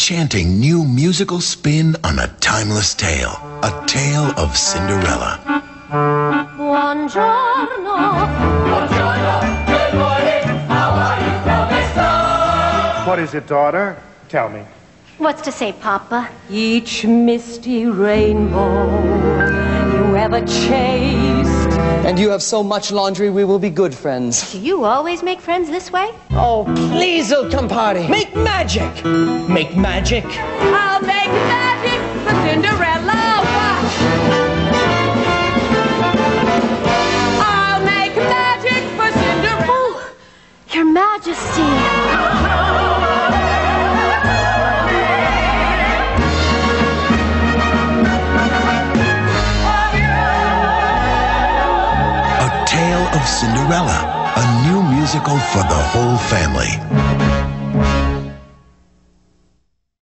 enchanting new musical spin on a timeless tale. A tale of Cinderella. Buongiorno. Buongiorno. Good morning. How are you, Professor? What is it, daughter? Tell me. What's to say, Papa? Each misty rainbow you ever chased. And you have so much laundry, we will be good friends. Do you always make friends this way? Oh, please, El Campari. Make magic. Make magic. I'll make magic for Cinderella. Watch. I'll make magic for Cinderella. Oh, Your Majesty. Of Cinderella. A new musical for the whole family.